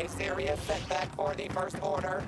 A serious setback for the First Order.